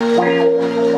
Música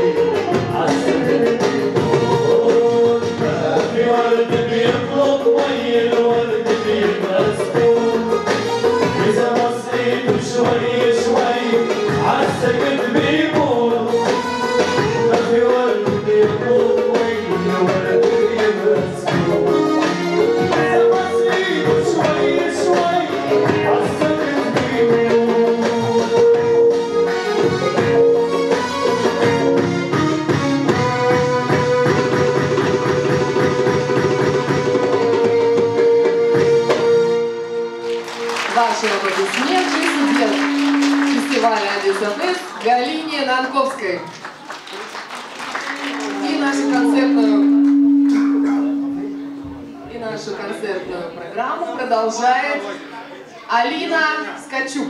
Ваши аплодисменты судье фестиваля Одесса Галине Нанковской. И нашу концертную и нашу концертную программу продолжает Алина Скачук.